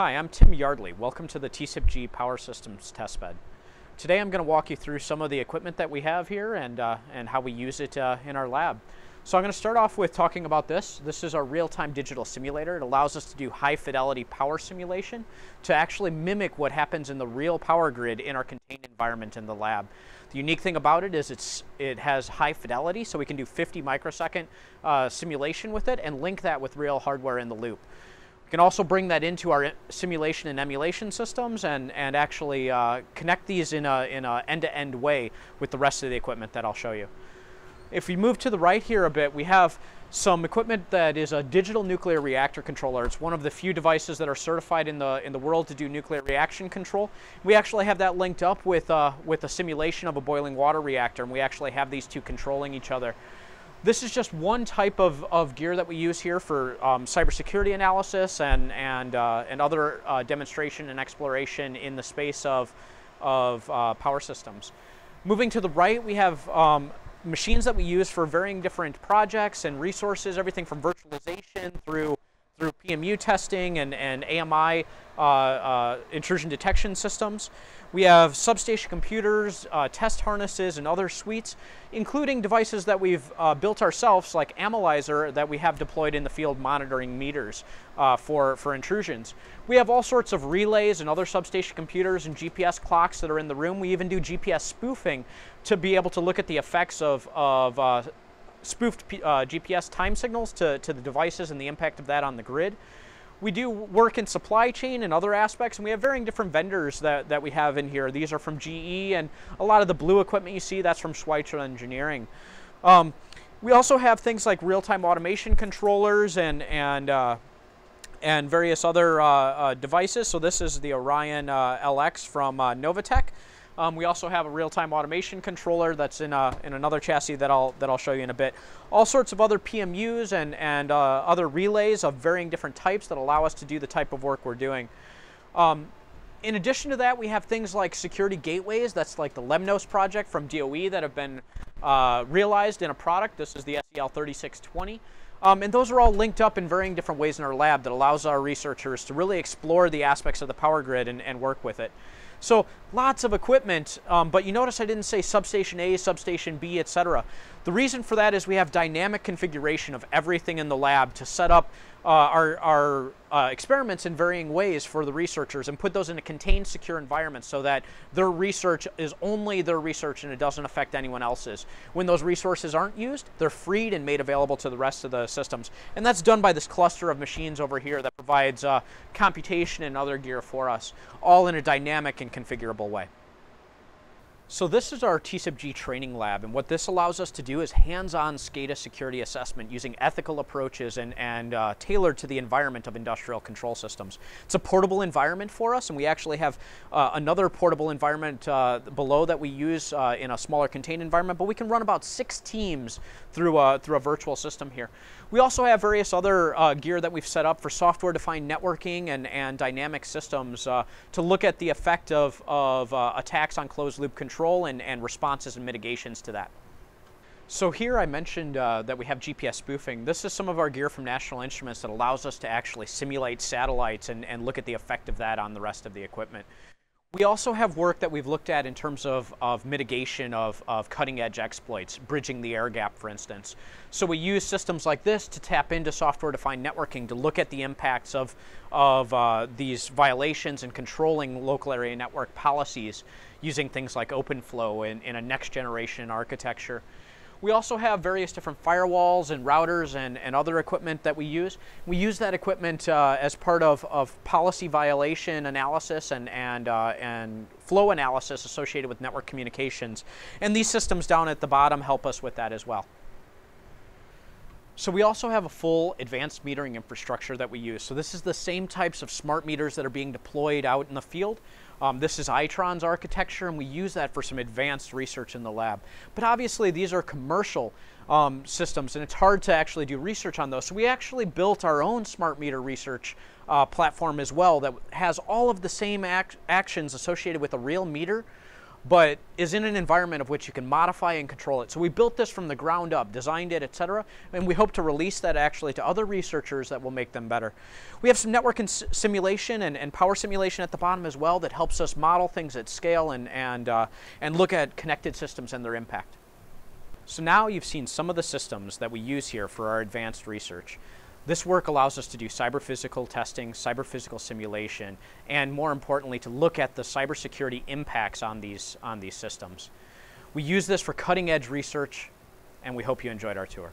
Hi, I'm Tim Yardley. Welcome to the TCIP-G Power Systems testbed. Today I'm going to walk you through some of the equipment that we have here and, uh, and how we use it uh, in our lab. So I'm going to start off with talking about this. This is our real-time digital simulator. It allows us to do high-fidelity power simulation to actually mimic what happens in the real power grid in our contained environment in the lab. The unique thing about it is it's, it has high fidelity, so we can do 50 microsecond uh, simulation with it and link that with real hardware in the loop. We can also bring that into our simulation and emulation systems and, and actually uh, connect these in a, in a end-to-end -end way with the rest of the equipment that I'll show you. If we move to the right here a bit, we have some equipment that is a digital nuclear reactor controller. It's one of the few devices that are certified in the in the world to do nuclear reaction control. We actually have that linked up with uh, with a simulation of a boiling water reactor, and we actually have these two controlling each other. This is just one type of, of gear that we use here for um, cybersecurity analysis and, and, uh, and other uh, demonstration and exploration in the space of, of uh, power systems. Moving to the right, we have um, machines that we use for varying different projects and resources, everything from virtualization through through PMU testing and, and AMI uh, uh, intrusion detection systems. We have substation computers, uh, test harnesses, and other suites, including devices that we've uh, built ourselves, like Amilyzer, that we have deployed in the field monitoring meters uh, for, for intrusions. We have all sorts of relays and other substation computers and GPS clocks that are in the room. We even do GPS spoofing to be able to look at the effects of, of spoofed uh, GPS time signals to, to the devices and the impact of that on the grid. We do work in supply chain and other aspects, and we have varying different vendors that, that we have in here. These are from GE, and a lot of the blue equipment you see, that's from Schweitzer Engineering. Um, we also have things like real-time automation controllers and, and, uh, and various other uh, uh, devices. So this is the Orion uh, LX from uh, Novatech. Um, we also have a real-time automation controller that's in, a, in another chassis that I'll, that I'll show you in a bit. All sorts of other PMUs and, and uh, other relays of varying different types that allow us to do the type of work we're doing. Um, in addition to that, we have things like security gateways. That's like the Lemnos project from DOE that have been uh, realized in a product. This is the SEL 3620. Um, and those are all linked up in varying different ways in our lab that allows our researchers to really explore the aspects of the power grid and, and work with it. So lots of equipment, um, but you notice I didn't say substation A, substation B, etc. The reason for that is we have dynamic configuration of everything in the lab to set up uh, our, our uh, experiments in varying ways for the researchers and put those in a contained, secure environment so that their research is only their research and it doesn't affect anyone else's. When those resources aren't used, they're freed and made available to the rest of the systems. And that's done by this cluster of machines over here that provides uh, computation and other gear for us, all in a dynamic and configurable way. So this is our TCIP-G training lab, and what this allows us to do is hands-on SCADA security assessment using ethical approaches and, and uh, tailored to the environment of industrial control systems. It's a portable environment for us, and we actually have uh, another portable environment uh, below that we use uh, in a smaller contained environment, but we can run about six teams through a, through a virtual system here. We also have various other uh, gear that we've set up for software-defined networking and, and dynamic systems uh, to look at the effect of, of attacks on closed-loop control control and, and responses and mitigations to that. So here I mentioned uh, that we have GPS spoofing. This is some of our gear from National Instruments that allows us to actually simulate satellites and, and look at the effect of that on the rest of the equipment. We also have work that we've looked at in terms of, of mitigation of, of cutting edge exploits, bridging the air gap, for instance. So we use systems like this to tap into software defined networking to look at the impacts of, of uh, these violations and controlling local area network policies using things like OpenFlow in, in a next generation architecture. We also have various different firewalls and routers and, and other equipment that we use. We use that equipment uh, as part of, of policy violation analysis and, and, uh, and flow analysis associated with network communications. And these systems down at the bottom help us with that as well. So we also have a full advanced metering infrastructure that we use. So this is the same types of smart meters that are being deployed out in the field. Um, this is Itron's architecture, and we use that for some advanced research in the lab. But obviously, these are commercial um, systems, and it's hard to actually do research on those. So we actually built our own smart meter research uh, platform as well that has all of the same ac actions associated with a real meter but is in an environment of which you can modify and control it. So we built this from the ground up, designed it, etc., and we hope to release that actually to other researchers that will make them better. We have some network and simulation and, and, power simulation at the bottom as well that helps us model things at scale and, and, uh, and look at connected systems and their impact. So now you've seen some of the systems that we use here for our advanced research. This work allows us to do cyber-physical testing, cyber-physical simulation, and more importantly, to look at the cybersecurity impacts on these, on these systems. We use this for cutting-edge research, and we hope you enjoyed our tour.